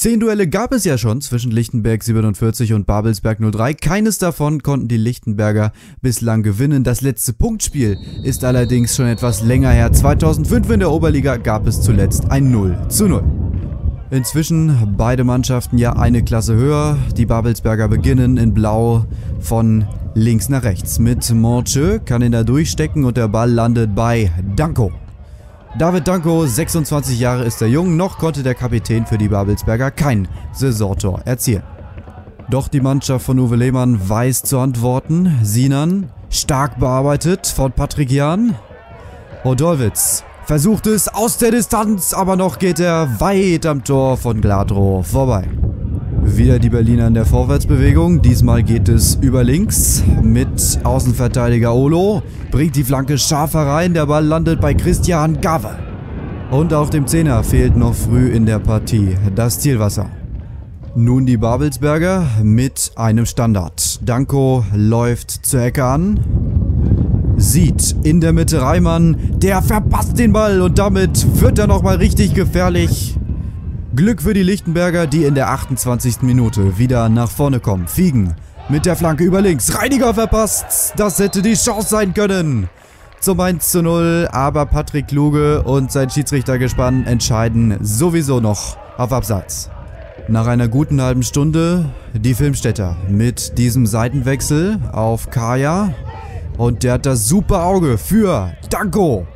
Zehn Duelle gab es ja schon zwischen Lichtenberg 47 und Babelsberg 03. Keines davon konnten die Lichtenberger bislang gewinnen. Das letzte Punktspiel ist allerdings schon etwas länger her. 2005 in der Oberliga gab es zuletzt ein 0 zu 0. Inzwischen beide Mannschaften ja eine Klasse höher. Die Babelsberger beginnen in Blau von links nach rechts. Mit Morche kann ihn da durchstecken und der Ball landet bei Danko. David Danko, 26 Jahre ist er jung, noch konnte der Kapitän für die Babelsberger kein Saisontor erzielen. Doch die Mannschaft von Uwe Lehmann weiß zu antworten. Sinan, stark bearbeitet von Patrick Jahn. Hodolwitz versucht es aus der Distanz, aber noch geht er weit am Tor von Gladrow vorbei. Wieder die Berliner in der Vorwärtsbewegung. Diesmal geht es über links mit Außenverteidiger Olo. Bringt die Flanke scharf herein. Der Ball landet bei Christian Gave. Und auch dem Zehner fehlt noch früh in der Partie das Zielwasser. Nun die Babelsberger mit einem Standard. Danko läuft zur Ecke an. Sieht in der Mitte Reimann. Der verpasst den Ball und damit wird er nochmal richtig gefährlich. Glück für die Lichtenberger, die in der 28. Minute wieder nach vorne kommen. Fiegen mit der Flanke über links. Reiniger verpasst. Das hätte die Chance sein können. Zum 1 zu 0. Aber Patrick Kluge und sein Schiedsrichtergespann entscheiden sowieso noch auf Abseits. Nach einer guten halben Stunde die Filmstädter mit diesem Seitenwechsel auf Kaya. Und der hat das super Auge für Danko.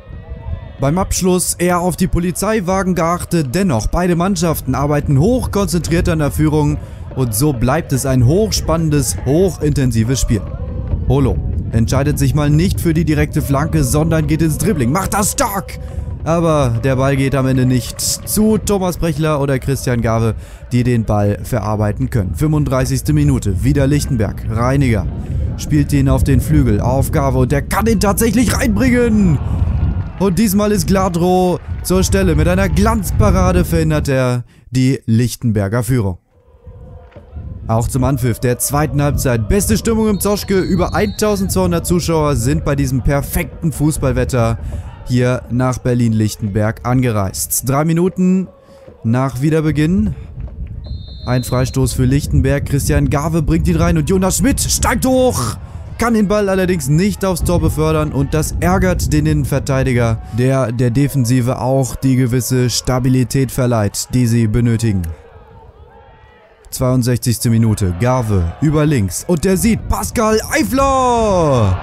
Beim Abschluss eher auf die Polizeiwagen geachtet, dennoch beide Mannschaften arbeiten hoch konzentriert an der Führung und so bleibt es ein hochspannendes, hochintensives Spiel. Holo entscheidet sich mal nicht für die direkte Flanke, sondern geht ins Dribbling, macht das stark! Aber der Ball geht am Ende nicht zu Thomas Brechler oder Christian Gave, die den Ball verarbeiten können. 35. Minute, wieder Lichtenberg, Reiniger spielt ihn auf den Flügel, Aufgabe und der kann ihn tatsächlich reinbringen! Und diesmal ist Gladrow zur Stelle. Mit einer Glanzparade verhindert er die Lichtenberger Führung. Auch zum Anpfiff der zweiten Halbzeit. Beste Stimmung im Zoschke. Über 1200 Zuschauer sind bei diesem perfekten Fußballwetter hier nach Berlin-Lichtenberg angereist. Drei Minuten nach Wiederbeginn. Ein Freistoß für Lichtenberg. Christian Gave bringt ihn rein und Jonas Schmidt steigt hoch kann den Ball allerdings nicht aufs Tor befördern und das ärgert den Innenverteidiger, der der Defensive auch die gewisse Stabilität verleiht, die sie benötigen. 62. Minute, Garve über links und der sieht Pascal Eifler!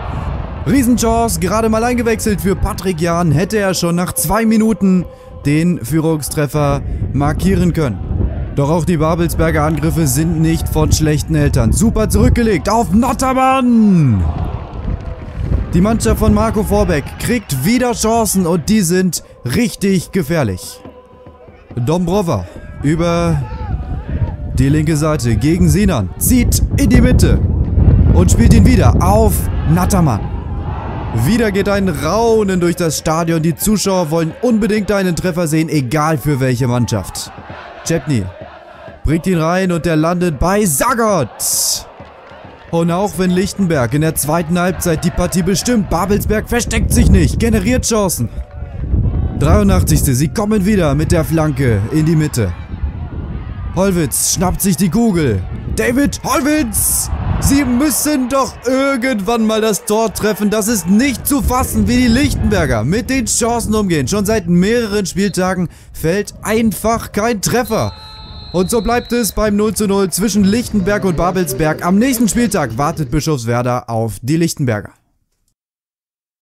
Riesenchance, gerade mal eingewechselt für Patrick Jahn, hätte er schon nach zwei Minuten den Führungstreffer markieren können. Doch auch die Babelsberger Angriffe sind nicht von schlechten Eltern. Super zurückgelegt auf Nottermann! Die Mannschaft von Marco Vorbeck kriegt wieder Chancen und die sind richtig gefährlich. Dombrova über die linke Seite gegen Sinan. Zieht in die Mitte und spielt ihn wieder auf Nattermann. Wieder geht ein Raunen durch das Stadion. Die Zuschauer wollen unbedingt einen Treffer sehen, egal für welche Mannschaft. Chepney bringt ihn rein und der landet bei Saggott. Und auch wenn Lichtenberg in der zweiten Halbzeit die Partie bestimmt, Babelsberg versteckt sich nicht, generiert Chancen. 83. Sie kommen wieder mit der Flanke in die Mitte. Holwitz schnappt sich die Kugel. David Holwitz! Sie müssen doch irgendwann mal das Tor treffen. Das ist nicht zu fassen, wie die Lichtenberger mit den Chancen umgehen. Schon seit mehreren Spieltagen fällt einfach kein Treffer. Und so bleibt es beim 0 zu 0 zwischen Lichtenberg und Babelsberg. Am nächsten Spieltag wartet Bischofswerder auf die Lichtenberger.